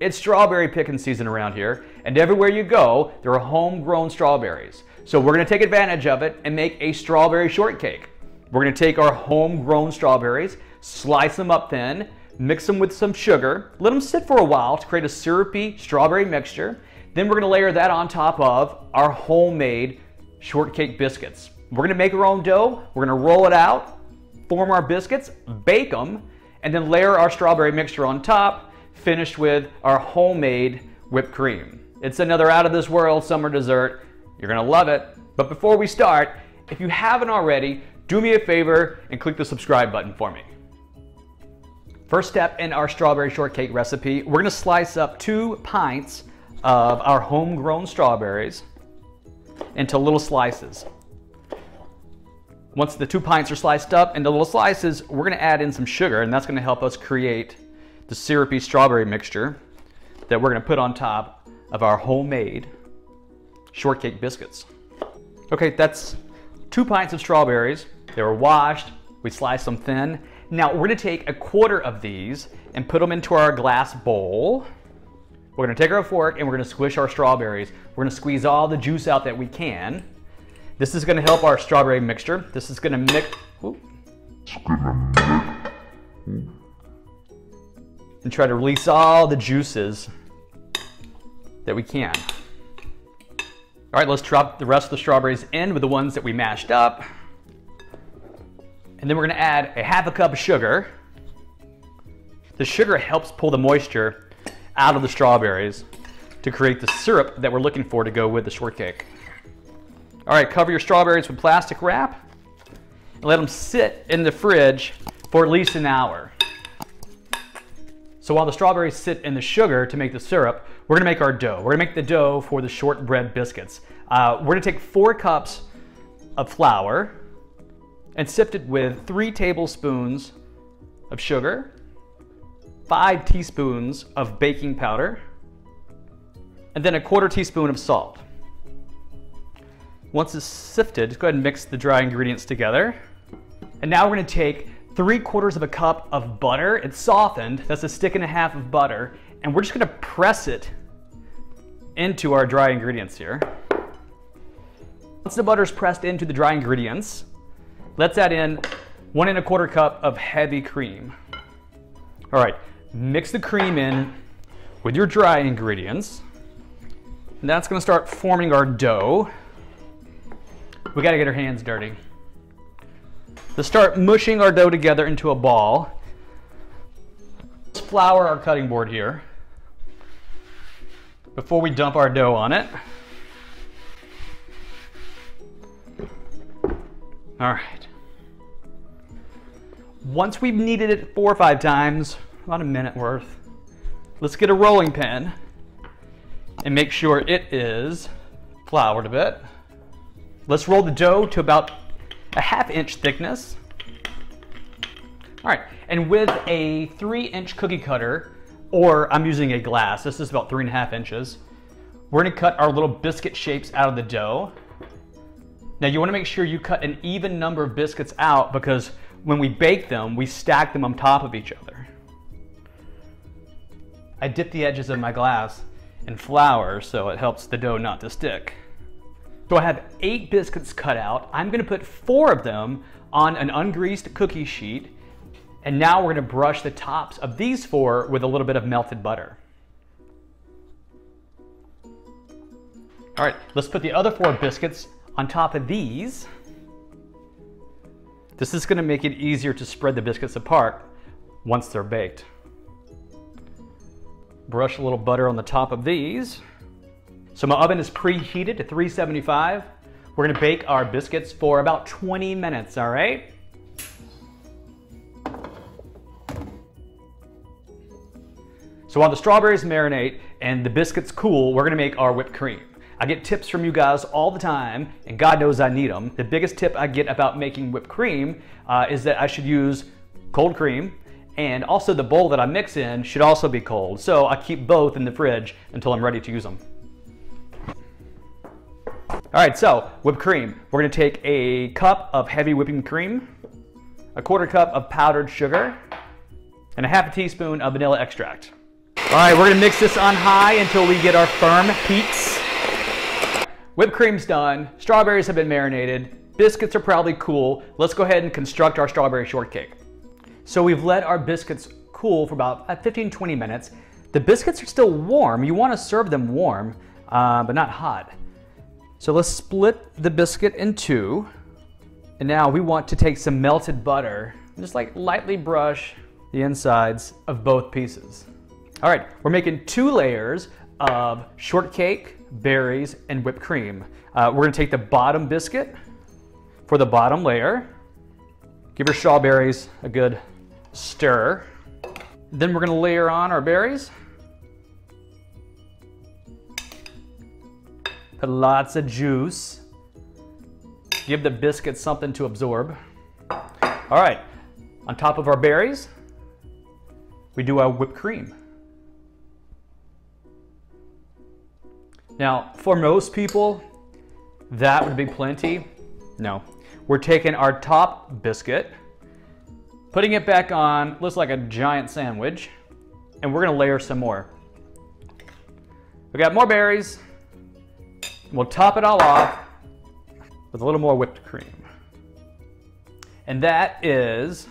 It's strawberry picking season around here, and everywhere you go, there are homegrown strawberries. So we're gonna take advantage of it and make a strawberry shortcake. We're gonna take our homegrown strawberries, slice them up thin, mix them with some sugar, let them sit for a while to create a syrupy strawberry mixture. Then we're gonna layer that on top of our homemade shortcake biscuits. We're gonna make our own dough, we're gonna roll it out, form our biscuits, bake them, and then layer our strawberry mixture on top, finished with our homemade whipped cream. It's another out of this world summer dessert. You're gonna love it. But before we start, if you haven't already, do me a favor and click the subscribe button for me. First step in our strawberry shortcake recipe, we're gonna slice up two pints of our homegrown strawberries into little slices. Once the two pints are sliced up into little slices, we're gonna add in some sugar and that's gonna help us create the syrupy strawberry mixture that we're gonna put on top of our homemade shortcake biscuits. Okay, that's two pints of strawberries. They were washed, we sliced them thin. Now we're gonna take a quarter of these and put them into our glass bowl. We're gonna take our fork and we're gonna squish our strawberries. We're gonna squeeze all the juice out that we can. This is gonna help our strawberry mixture. This is gonna mix, and try to release all the juices that we can. All right, let's drop the rest of the strawberries in with the ones that we mashed up. And then we're gonna add a half a cup of sugar. The sugar helps pull the moisture out of the strawberries to create the syrup that we're looking for to go with the shortcake. All right, cover your strawberries with plastic wrap and let them sit in the fridge for at least an hour. So while the strawberries sit in the sugar to make the syrup, we're gonna make our dough. We're gonna make the dough for the shortbread biscuits. Uh, we're gonna take four cups of flour and sift it with three tablespoons of sugar, five teaspoons of baking powder, and then a quarter teaspoon of salt. Once it's sifted, go ahead and mix the dry ingredients together. And now we're gonna take three quarters of a cup of butter. It's softened, that's a stick and a half of butter. And we're just gonna press it into our dry ingredients here. Once the butter is pressed into the dry ingredients, let's add in one and a quarter cup of heavy cream. All right, mix the cream in with your dry ingredients. And that's gonna start forming our dough. We gotta get our hands dirty. To start mushing our dough together into a ball, let's flour our cutting board here before we dump our dough on it. All right. Once we've kneaded it four or five times, about a minute worth, let's get a rolling pin and make sure it is floured a bit. Let's roll the dough to about a half inch thickness. All right, and with a three inch cookie cutter, or I'm using a glass, this is about three and a half inches, we're gonna cut our little biscuit shapes out of the dough. Now you wanna make sure you cut an even number of biscuits out because when we bake them, we stack them on top of each other. I dip the edges of my glass in flour so it helps the dough not to stick. So I have eight biscuits cut out. I'm gonna put four of them on an ungreased cookie sheet. And now we're gonna brush the tops of these four with a little bit of melted butter. All right, let's put the other four biscuits on top of these. This is gonna make it easier to spread the biscuits apart once they're baked. Brush a little butter on the top of these. So my oven is preheated to 375. We're gonna bake our biscuits for about 20 minutes, all right? So while the strawberries marinate and the biscuits cool, we're gonna make our whipped cream. I get tips from you guys all the time, and God knows I need them. The biggest tip I get about making whipped cream uh, is that I should use cold cream, and also the bowl that I mix in should also be cold. So I keep both in the fridge until I'm ready to use them. All right, so whipped cream. We're gonna take a cup of heavy whipping cream, a quarter cup of powdered sugar, and a half a teaspoon of vanilla extract. All right, we're gonna mix this on high until we get our firm peaks. Whipped cream's done, strawberries have been marinated, biscuits are probably cool. Let's go ahead and construct our strawberry shortcake. So we've let our biscuits cool for about 15-20 minutes. The biscuits are still warm. You wanna serve them warm, uh, but not hot. So let's split the biscuit in two. And now we want to take some melted butter, and just like lightly brush the insides of both pieces. All right, we're making two layers of shortcake, berries, and whipped cream. Uh, we're gonna take the bottom biscuit for the bottom layer. Give your strawberries a good stir. Then we're gonna layer on our berries. Put lots of juice. Give the biscuit something to absorb. All right, on top of our berries, we do our whipped cream. Now, for most people, that would be plenty. No, we're taking our top biscuit, putting it back on, looks like a giant sandwich, and we're gonna layer some more. We got more berries. We'll top it all off with a little more whipped cream. And that is,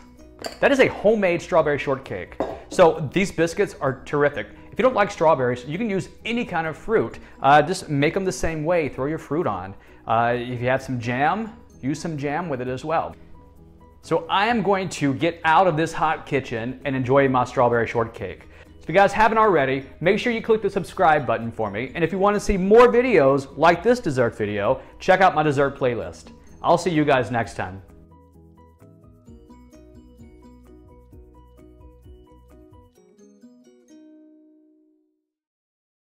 that is a homemade strawberry shortcake. So these biscuits are terrific If you don't like strawberries, you can use any kind of fruit. Uh, just make them the same way, throw your fruit on. Uh, if you have some jam, use some jam with it as well. So I am going to get out of this hot kitchen and enjoy my strawberry shortcake. If you guys haven't already, make sure you click the subscribe button for me. And if you want to see more videos like this dessert video, check out my dessert playlist. I'll see you guys next time.